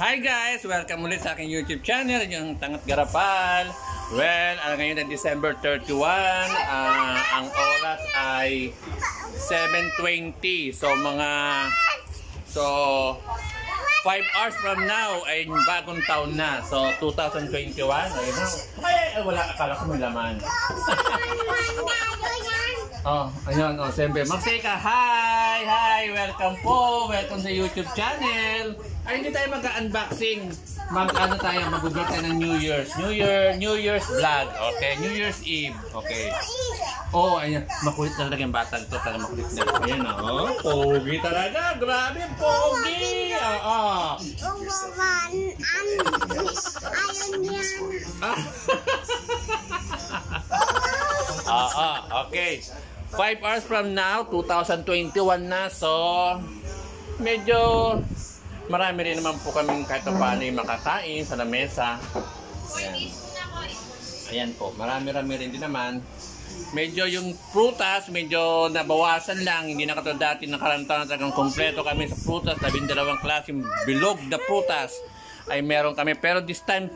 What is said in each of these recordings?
Hi guys! Welcome ulit sa aking YouTube channel, yung Tangat Garapal. Well, uh, ngayon na December 31, ah, ang oras ay 7.20. So mga, so 5 hours from now ay bagong taon na. So 2021, ayun na. Ay, ay, wala, akala ko may laman. Oh, ayun, oh, siyempre. Magsika, hi! Hi! Welcome po! Welcome sa YouTube channel! Ay, hindi tayo mag-unboxing. Mag, ano tayo, mag-vlog tayo ng New Year's. New Year, New Year's vlog. Okay, New Year's Eve. Okay. Oh, ayun. Makulit talaga yung batang to. Talaga makulit na. Ayun, oh. Pogi talaga. Grabe, pogi. Oo. Ah. Ah, ah, okay. 5 hours from now, 2021 na. So, medyo marami rin naman po kami kahit pa paano yung makakain sa lamesa. Ayan. Ayan po, marami-rami rin din naman. Medyo yung prutas, medyo nabawasan lang. Hindi na katulad dati nakarang taon na talagang kompleto kami sa prutas. Labing dalawang klaseng bilog na prutas ay meron kami. Pero this time,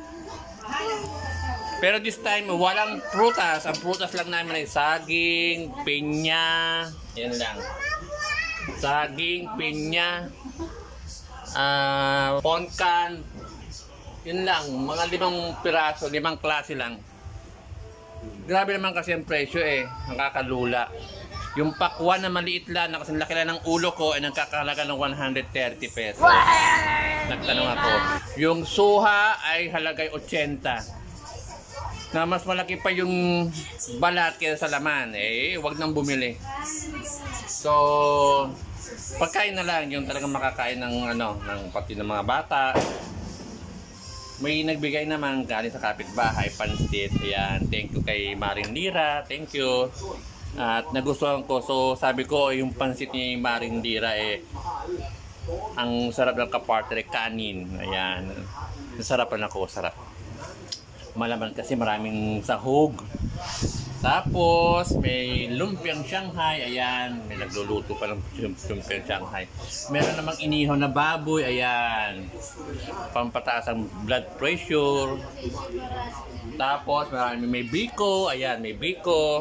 pero this time, walang prutas. Ang prutas lang namin ay saging, pinya, yan lang. Saging, pinya, ah, ponkan, yun lang. Mga limang piraso, limang klase lang. Grabe naman kasi ang presyo eh. Nakakalula. Yung pakwan na maliit lang, na kasing laki lang ng ulo ko, ay nagkakahalaga ng 130 pesos. Nagtanong ako. Yung suha ay halagay 80 na mas malaki pa yung balat kaysa sa laman, eh, wag nang bumili. So, pagkain na lang yung talagang makakain ng ano, ng pati ng mga bata. May nagbigay naman galing sa kapitbahay, pansit. Ayan, thank you kay Maring Lira. Thank you. At nagustuhan ko. So, sabi ko, yung pansit ni Maring Lira eh, ang sarap ng kapartner, kanin. Ayan. Nasarapan ako, sarap malaman kasi maraming sahog. Tapos, may lumpiang Shanghai. Ayan, may nagluluto pa ng lumpiang Shanghai. Meron namang inihaw na baboy. Ayan, pampataas ang blood pressure. Tapos, marami may biko. Ayan, may biko.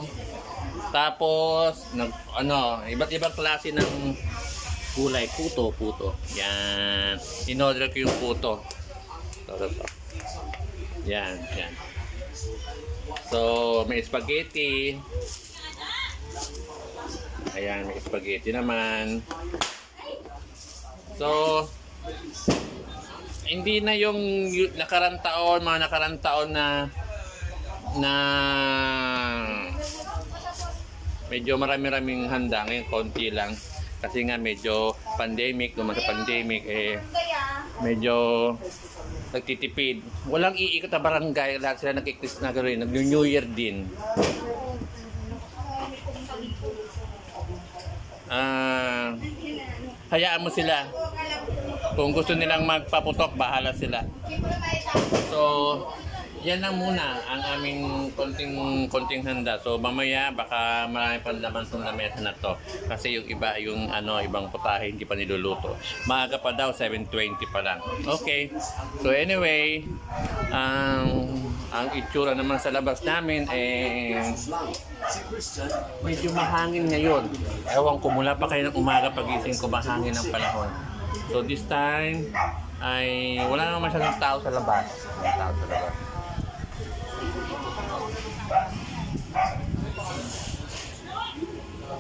Tapos, nag, ano, iba't ibang klase ng gulay. Puto, puto. Yan. In-order ko yung puto. Ito, ito. Yan, yan. So, may spaghetti. Ayan, may spaghetti naman. So, hindi na yung nakarang taon, mga nakarang taon na na medyo marami-raming handa. Ngayon, konti lang. Kasi nga medyo pandemic, duman sa pandemic, eh, medyo nagtitipid. Walang iikot na barangay, lahat sila nagkikris na gano'n, nag-New Year din. Ah, hayaan mo sila. Kung gusto nilang magpaputok, bahala sila. So, yan lang muna ang aming konting konting handa. So mamaya baka marami pang laman tong lamesa na to. Kasi yung iba yung ano ibang putahe hindi pa niluluto. Maaga pa daw 7:20 pa lang. Okay. So anyway, ang ang itsura naman sa labas namin eh medyo mahangin ngayon. Ewan ko mula pa kayo ng umaga pagising ko mahangin ang panahon. So this time ay wala naman masyadong tao sa labas. Wala tao sa labas.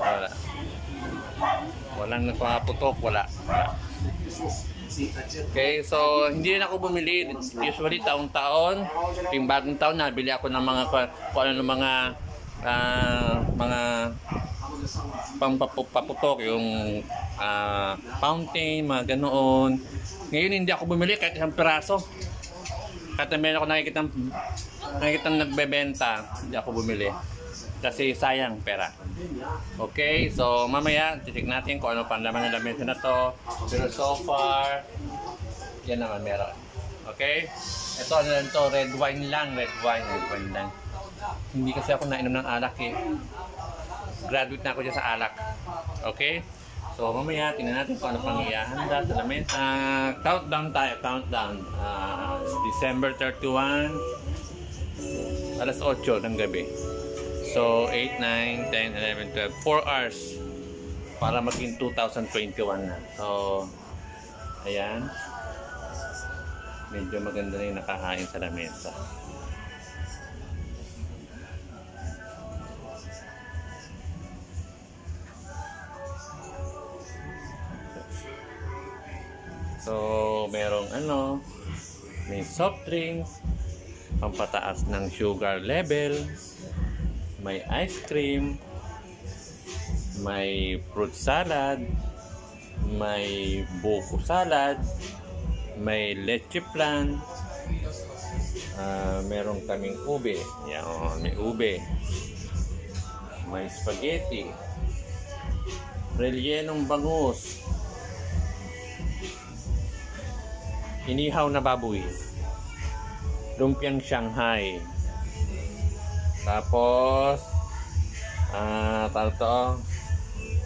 Wala. Walang nagpaputok, wala. wala. Okay, so hindi na ako bumili. Usually taon-taon, yung bagong taon nabili ako ng mga kung ano ng mga uh, mga pampaputok, yung uh, fountain, mga ganoon. Ngayon hindi ako bumili kahit isang piraso. Kahit na meron ako nakikita nakikita nagbebenta, hindi ako bumili. Kasi sayang pera. Okay, so mamaya titik natin kung ano pa naman ng lamesa na to. Pero so far, yan naman meron. Okay? Ito ano lang to, red wine lang, red wine, red wine lang. Hindi kasi ako nainom ng alak eh. Graduate na ako dyan sa alak. Okay? So mamaya tingnan natin kung ano pang ihahanda sa lamesa. countdown tayo, countdown. Ah, December 31, alas 8 ng gabi. So 8, 9, 10, 11, 12, 4 hours para maging 2021 na. So, ayan. Medyo maganda na yung nakahain sa lamesa. Merong ano, may soft drinks, pampataas ng sugar level, may ice cream, may fruit salad, may buko salad, may leche plan, ah, merong kaming ube, yan, may ube, may spaghetti, rellenong bangus, inihaw na baboy, lumpiang Shanghai, tapos, ah, tawag to,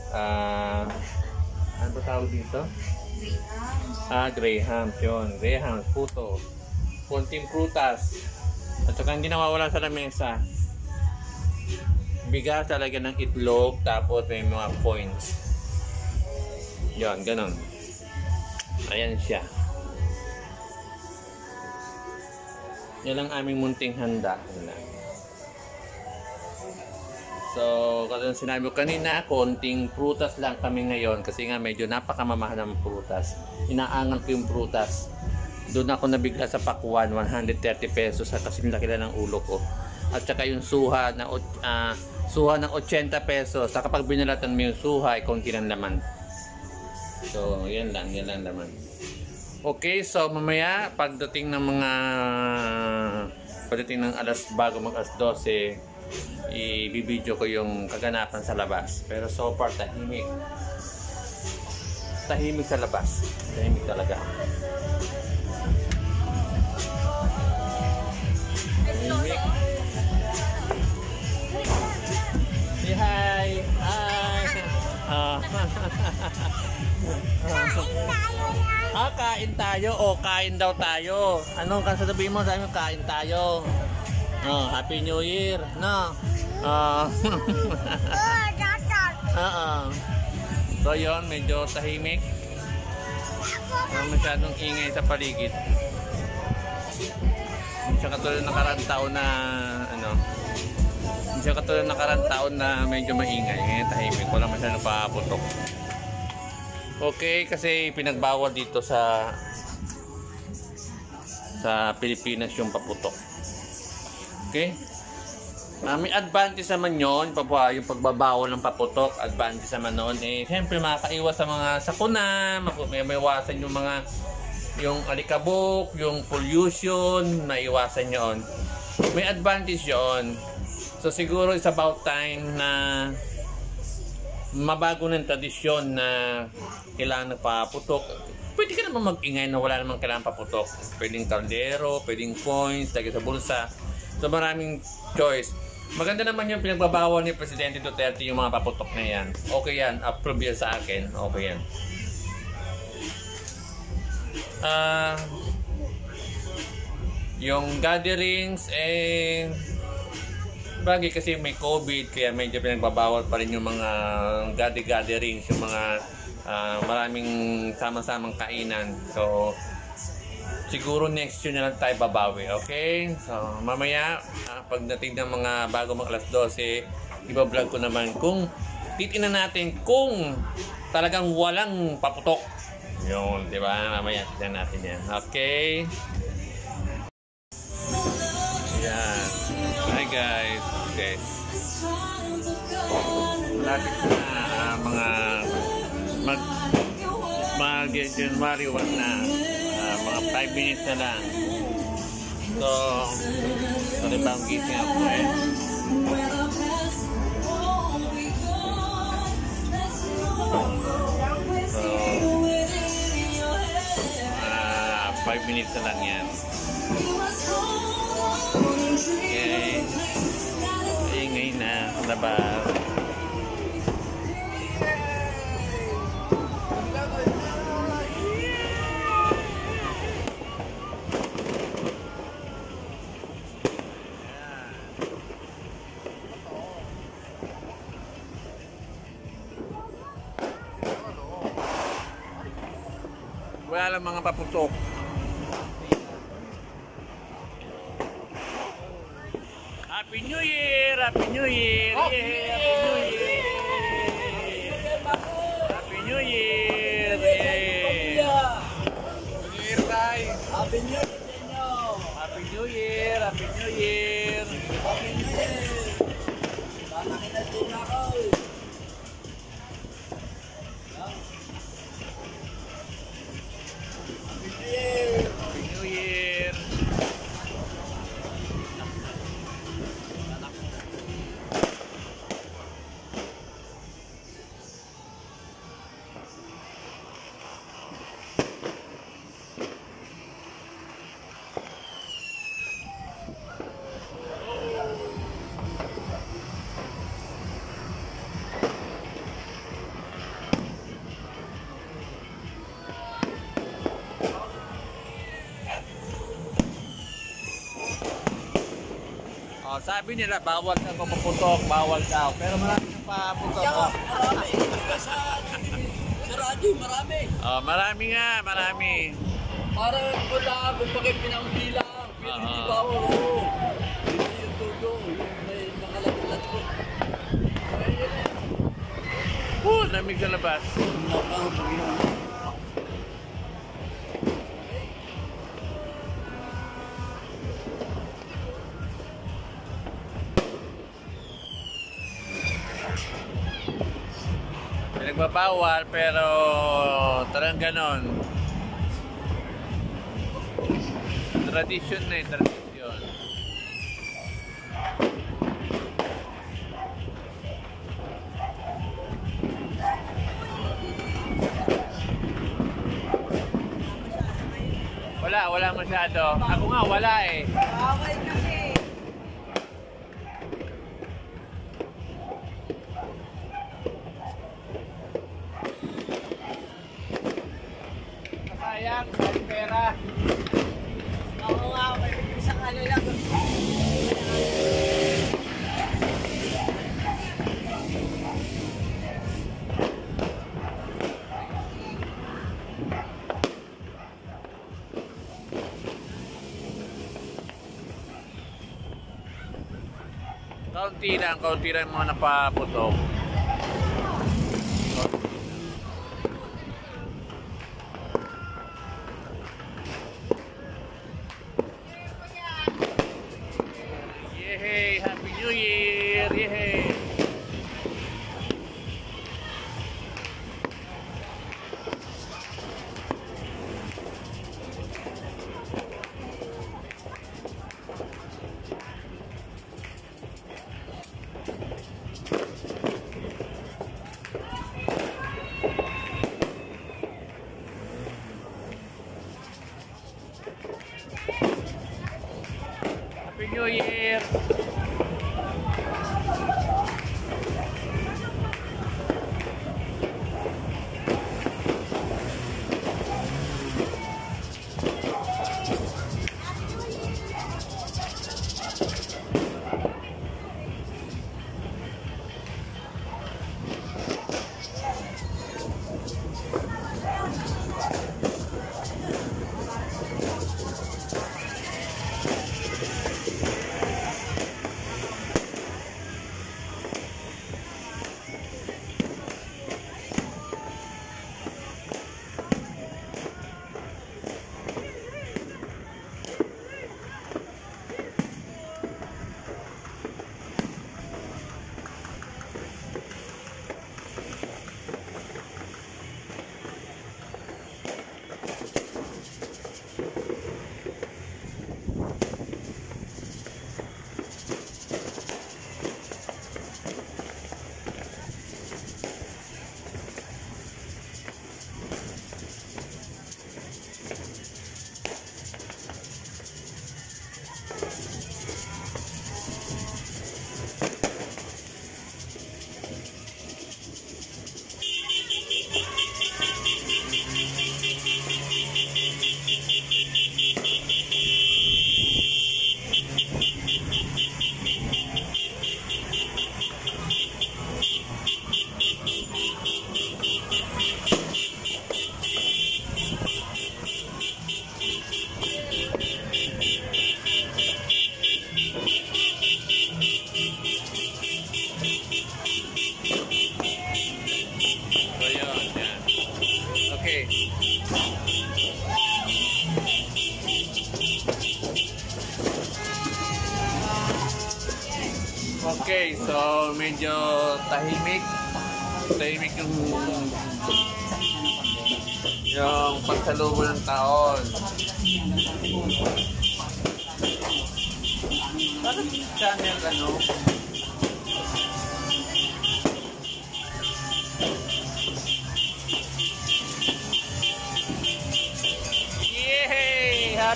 ah, ano ba tawag dito? Ah, Graham, yun. Graham, puto. Kunting prutas. At saka hindi nawawala sa lamesa. Bigas talaga ng itlog, tapos may mga coins. Yun, ganun. Ayan siya. Yan ang aming munting handa. Yan. So, ng sinabi ko kanina, konting prutas lang kami ngayon kasi nga medyo napakamamahal ng prutas. Inaangan ko yung prutas. Doon ako nabigla sa pakwan, 130 pesos kasi laki lang ng ulo ko. At saka yung suha na ah, suha ng 80 pesos. Sa kapag binalatan mo yung suha, ay konti ng laman. So, yan lang, yan lang laman. Okay, so mamaya pagdating ng mga pagdating ng alas bago mag alas 12 i-video ko yung kaganapan sa labas. Pero so far, tahimik. Tahimik sa labas. Tahimik talaga. Tahimik. Say hi! Hi! Ah. ah, kain tayo o kain daw tayo. Anong kasasabihin mo? Sabi mo, kain tayo. Oh, Happy New Year, no? Ah. Oo. So yun, medyo tahimik. Walang masyadong ingay sa paligid. Hindi siya katulad ng nakarang taon na ano. Hindi siya katulad ng nakarang taon na medyo maingay. Ngayon tahimik. Walang masyadong paputok. Okay, kasi pinagbawal dito sa sa Pilipinas yung paputok. Okay? Ah, may advantage naman yun, pag- yung pagbabawal ng paputok, advantage naman noon. Eh, siyempre, makakaiwas sa mga sakuna, may maiwasan yung mga yung alikabok, yung pollution, maiwasan yon. May advantage yon. So, siguro it's about time na mabago ng tradisyon na kailangan paputok. Pwede ka naman mag-ingay na wala namang kailangan paputok. Pwedeng kaldero, pwedeng coins, lagi sa bulsa. So maraming choice. Maganda naman yung pinagbabawal ni Presidente Duterte yung mga paputok na yan. Okay yan, approve yan sa akin. Okay yan. Ah... yung gatherings eh bagay kasi may COVID kaya medyo pinagbabawal pa rin yung mga gather gatherings yung mga ah, maraming sama-samang kainan. So siguro next year na lang tayo babawi okay? So mamaya ah, pagdating ng mga bago mag alas 12 iba-vlog ko naman kung titingnan natin kung talagang walang paputok. Yun di ba? Mamaya tignan natin yan. Okay? Yan hi guys. Okay. Malapit na ah, mga mag mag January 1 na. Ah, mga 5 minutes na lang. So sorry ba ang gising ako eh. So ah 5 minutes na lang yan. Okay ingay na. Sa labas Happy New Year! Happy New Year! Happy Yeah, New Happy New Year! Year! Happy New Year! Yeah. Year tayo. Happy New Year! Happy New Year! Happy New Year! Oh, sabi nila bawal kang paputok, bawal daw. Pero marami kang paputok. Oh. marami. Sa, sa radyo, marami. Oh, marami nga, marami. Para wala kung bakit pinaunti lang. Pero hindi bawal. Oo. Hindi yung tudo. Yung may nakalaglat ko. Ayun lamig sa labas. Nakahuli. Pinagbabawal pero talagang ganon. Tradition na eh, tradition. Wala, wala masyado. Ako nga, wala eh. Bawal. Kaunti lang, kaunti lang yung mga napaputok. Happy New Year!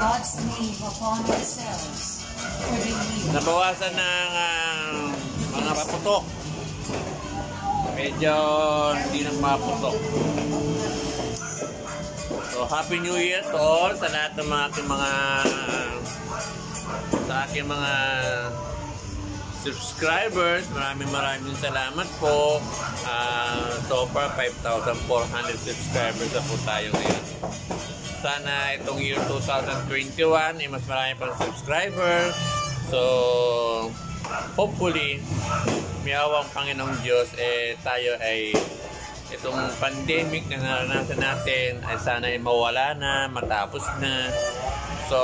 God's name upon ourselves for the year. nabawasan ng ah, mga paputok. Medyo hindi nang maputok. So, Happy New Year to all sa lahat ng mga ating mga sa aking mga subscribers. Maraming maraming salamat po. Ah, so far, 5,400 subscribers na po tayo ngayon. Sana itong year 2021 ay mas marami pang subscribers. So, hopefully, may awang Panginoong Diyos, eh, tayo ay itong pandemic na naranasan natin ay sana ay mawala na, matapos na. So,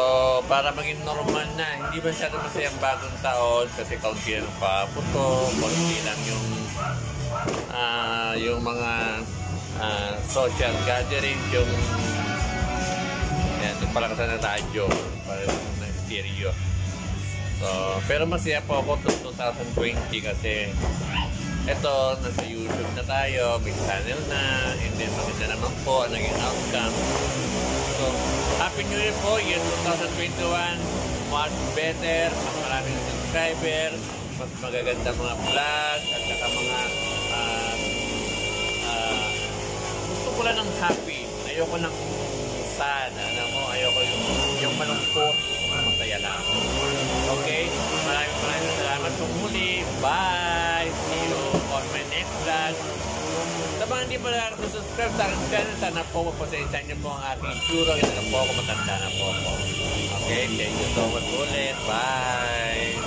para maging normal na, hindi siya masayang bagong taon kasi kaunti lang ang paputo, kaunti lang yung ah, yung mga ah, social gatherings, yung yan, yung palakasan ng radyo, ng stereo. So, pero masaya po ako to 2020 kasi eto, nasa YouTube na tayo, may channel na, and then maganda naman po ang naging outcome. So, Happy New Year po, year 2021, much better, mas maraming subscriber, mas magaganda mga vlog, at saka mga ah, ah, gusto ko lang ng happy. Ayoko ng sad. Alam mo, ayoko yung, yung malungkot. Masaya lang. Okay? Maraming maraming salamat po muli. Bye! See you on my next vlog. Sa mga hindi pa nakakasubscribe sa aking channel, sana po mapasensya niyo po ang aking itsura. Kasi na po ako matanda na po ako. Okay? Thank you so much ulit. Bye!